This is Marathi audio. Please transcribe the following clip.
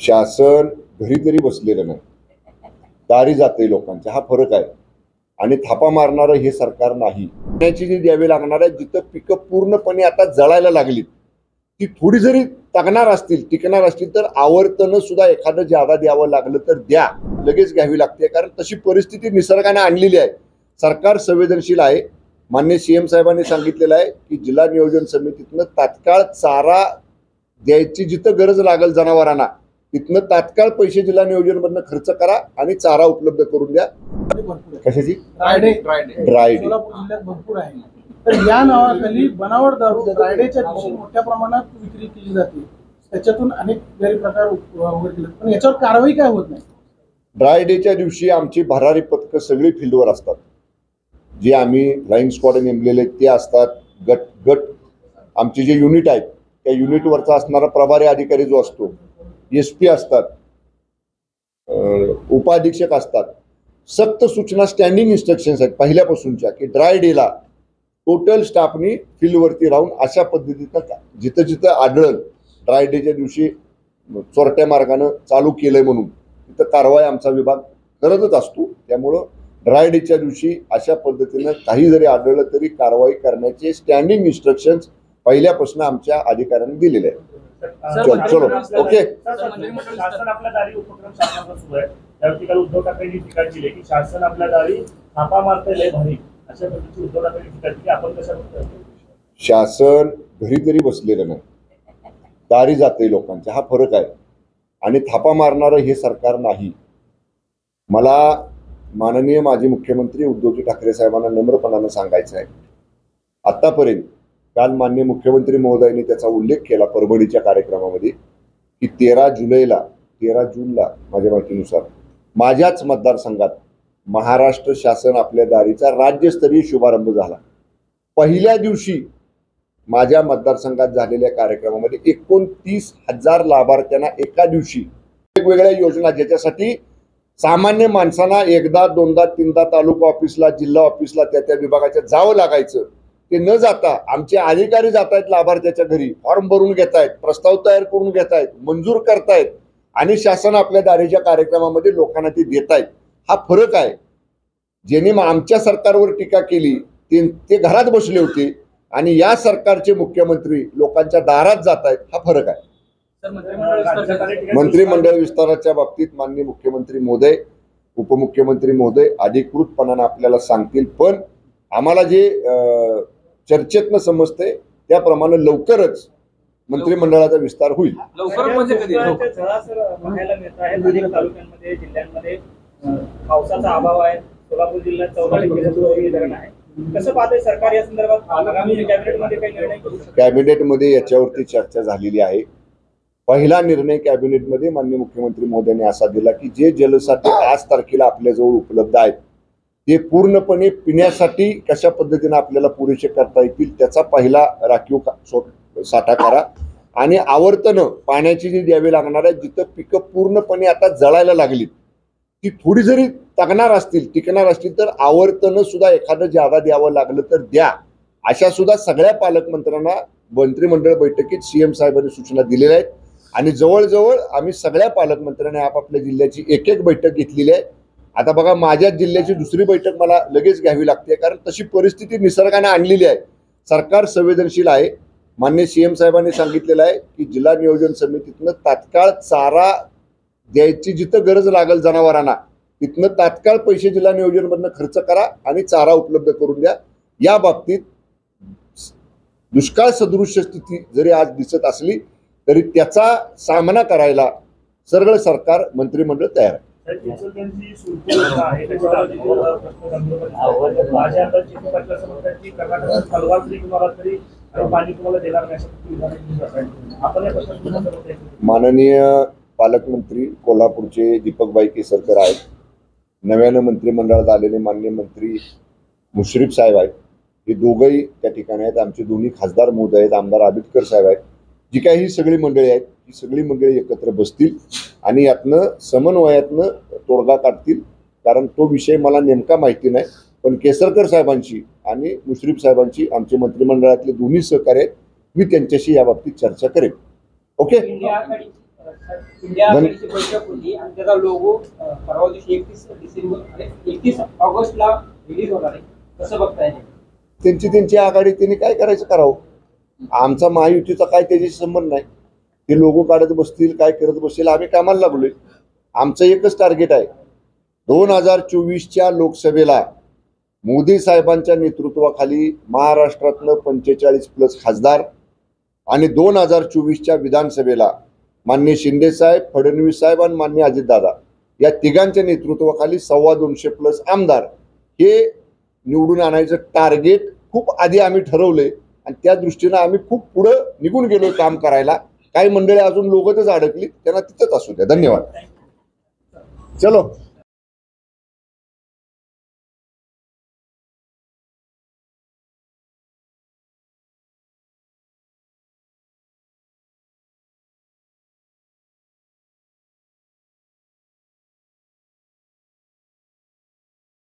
शासन घरी तरी बसलेलं नाही. दारी जाते लोकांचा हा फरक आहे. आणि थापा मारणारं हे सरकार नाही. पाण्याची जी द्यावी लागणार आहे जिथं पिकं पूर्णपणे आता जळायला लागलीत ती थोडी जरी तगणार असतील टिकणार असतील तर आवर्तनं सुद्धा एखादं जादा द्यावं लागलं तर द्या. लगेच घ्यावी लागते कारण तशी परिस्थिती निसर्गाने आणलेली आहे. सरकार संवेदनशील आहे. मान्य सीएम साहेबांनी सांगितलेलं आहे की जिल्हा नियोजन समितीतनं तात्काळ चारा द्यायची जिथं गरज लागेल जनावरांना तिथनं तात्काळ पैसे जिल्हा नियोजनमधनं खर्च करा आणि चारा उपलब्ध करून द्या. भरपूर आहे. कशाची? ड्रायडे ड्राय डे भरपूर आहे. तर या नावाखाली बनावट दारू ड्रायडेच्या दिवशी मोठ्या प्रमाणात विक्री केली जाते. त्याच्यातून अनेक गैरप्रकार पण याच्यावर कारवाई काय होत नाही? ड्राय डेच्या दिवशी आमची भरारी पथकं सगळी फील्डवर असतात. जे आम्ही फ्लाईंग स्क्वॉड नेमलेले आहेत ते असतात. गट गट आमचे जे युनिट आहेत त्या युनिटवरचा असणारा प्रभारी अधिकारी जो असतो एस पी असतात उपाधीक्षक असतात सक्त सूचना स्टँडिंग इन्स्ट्रक्शन्स आहेत पहिल्यापासूनच्या की ड्राय डेला टोटल स्टाफनी फील्डवरती राहून अशा पद्धतीनं जिथं जिथं आढळल ड्राय डेच्या दिवशी चोरट्या मार्गानं चालू केलंय म्हणून तिथं कारवाई आमचा विभाग करतच असतो. त्यामुळं ड्राय डेच्या दिवशी अशा पद्धतीनं काही जरी आढळलं तरी कारवाई करण्याचे स्टँडिंग इन्स्ट्रक्शन्स पहिल्यापासून आमच्या अधिकाऱ्यांनी दिलेले आहेत. चलो चलो. ओके शासन आपल्या दारी उपक्रम शासनाचा सुरू आहे. त्यावरती काल उद्धव ठाकरेंनी टीका केली की शासन आपल्या दारी थापा मारतंय भारी. अशा पद्धतीची उद्धव ठाकरेंनी टीका केली. आपण कशा शासन घरी तरी बसलेलं नाही. दारी जाते लोकांच्या. हा फरक आहे. आणि थापा मारणारं हे सरकार नाही. मला माननीय माजी मुख्यमंत्री उद्धवजी ठाकरे साहेबांना नम्रपणानं सांगायचं आहे आत्तापर्यंत काल मान्य मुख्यमंत्री महोदयांनी त्याचा उल्लेख केला परभणीच्या कार्यक्रमामध्ये की तेरा जुलैला तेरा जूनला माझ्या माहितीनुसार माझ्याच मतदारसंघात महाराष्ट्र शासन आपल्या दारीचा राज्यस्तरीय शुभारंभ झाला. पहिल्या दिवशी माझ्या मतदारसंघात झालेल्या कार्यक्रमामध्ये एकोणतीस हजार लाभार्थ्यांना एका दिवशी वेगवेगळ्या योजना ज्याच्यासाठी सामान्य माणसांना एकदा दोनदा तीनदा तालुका ऑफिसला जिल्हा ऑफिसला त्या त्या विभागाच्या जावं लागायचं. ते न जाता आमचे अधिकारी जात आहेत लाभार्थ्याच्या घरी फॉर्म भरून घेत आहेत प्रस्ताव तयार करून घेत आहेत मंजूर करतायत आणि शासन आपल्या दारीच्या कार्यक्रमामध्ये लोकांना ते देत आहेत हा फरक आहे. ज्यांनी मग आमच्या सरकारवर टीका केली ते ते घरात बसले होते आणि या सरकारचे मुख्यमंत्री लोकांच्या दारात जात आहेत हा फरक आहे. मंत्रिमंडळ विस्ताराच्या बाबतीत माननीय मुख्यमंत्री महोदय उपमुख्यमंत्री महोदय अधिकृतपणानं आपल्याला सांगतील पण आम्हाला जे चर्चेतनं समजतंय त्याप्रमाणे लवकरच मंत्रिमंडळाचा विस्तार होईल. लवकर म्हणजे कधी? तालुक्यांमध्ये जिल्ह्यांमध्ये. पावसाचा अभाव आहे. सोलापूर जिल्ह्यात चौदा टक्के धरण आहे. कसं पाहतंय सरकार या संदर्भात? आगामी कॅबिनेटमध्ये काही निर्णय घेऊ शकतं? कॅबिनेटमध्ये याच्यावरती चर्चा झालेली आहे. पहिला निर्णय कॅबिनेटमध्ये माननीय मुख्यमंत्री मोदयांनी असा दिला की जे जलसाठे आज तारखेला आपल्याजवळ उपलब्ध आहेत ते पूर्णपणे पिण्यासाठी कशा पद्धतीने आपल्याला पुरेसे करता येतील त्याचा पहिला राखीव का- साठा करा. आणि आवर्तनं पाण्याची जी द्यावी लागणार आहे जिथं पिकं पूर्णपणे आता जळायला लागलीत ती थोडी जरी तगणार असतील टिकणार असतील तर आवर्तनं सुद्धा एखादं जादा द्यावं लागलं तर द्या. अशा सुद्धा सगळ्या पालकमंत्र्यांना मंत्रिमंडळ बैठकीत सीएम साहेबांनी सूचना दिलेल्या आहेत. आणि जवळजवळ आम्ही सगळ्या पालकमंत्र्यांनी आपापल्या जिल्ह्याची एक एक बैठक घेतलेली आहे. आता बघा माझ्या जिल्ह्याची दुसरी बैठक मला लगेच घ्यावी लागते कारण तशी परिस्थिती निसर्गाने आणलेली आहे. सरकार संवेदनशील आहे. मान्य सी एम साहेबांनी सांगितलेलं आहे की जिल्हा नियोजन समितीतनं तात्काळ चारा द्यायची जिथं गरज लागेल जनावरांना तिथनं तात्काळ पैसे जिल्हा नियोजनमधनं खर्च करा आणि चारा उपलब्ध करून द्या. या बाबतीत दुष्काळ सदृश्य स्थिती जरी आज दिसत असली तरी त्याचा सामना करायला सरळ सरकार मंत्रिमंडळ तयार आहे. माझ्या अंदाज चित्र पाटील असं म्हणतात की कर्नाटकात तलवार तरी पाणी तुम्हाला देणार नाही आपण या प्रश्नात माननीय पालकमंत्री कोल्हापूरचे दीपकबाई केसरकर आहेत. नव्यानं मंत्रिमंडळात आलेले मान्य मंत्री मुश्रीफ साहेब आहेत. हे दोघंही त्या ठिकाणी आहेत. आमचे दोन्ही खासदार मोद आहेत. आमदार आबिटकर साहेब आहेत. जी काही ही सगळी मंडळी आहेत ही सगळी मंडळी एकत्र बसतील आणि यातनं समन्वयातनं तोडगा काढतील. कारण तो विषय मला नेमका माहिती नाही. पण केसरकर साहेबांची आणि मुश्रीफ साहेबांची आमचे मंत्रिमंडळातले दोन्ही सहकार्य आहेत. मी त्यांच्याशी या बाबतीत चर्चा करेन. ओके? त्यांची त्यांची आघाडी त्यांनी काय करायचं करावं? आमचा महायुतीचा काय त्याच्याशी संबंध नाही. ते लोगो काढत बसतील काय करत बसतील आम्ही कामाला लागलोय. आमचं एकच टार्गेट आहे. दोन हजार चोवीसच्या लोकसभेला मोदी साहेबांच्या नेतृत्वाखाली महाराष्ट्रातनं पंचेचाळीस प्लस खासदार आणि दोन हजार चोवीसच्या विधानसभेला मान्य शिंदेसाहेब फडणवीस साहेब आणि मान्य अजितदादा या तिघांच्या नेतृत्वाखाली सव्वा दोनशे प्लस आमदार हे निवडून आणायचं टार्गेट खूप आधी आम्ही ठरवलंय. आणि त्या दृष्टीनं आम्ही खूप पुढं निघून गेलो काम करायला. काही मंडळी अजून लोकतच अडकली त्यांना तिथंच असू द्या. धन्यवाद. चलो.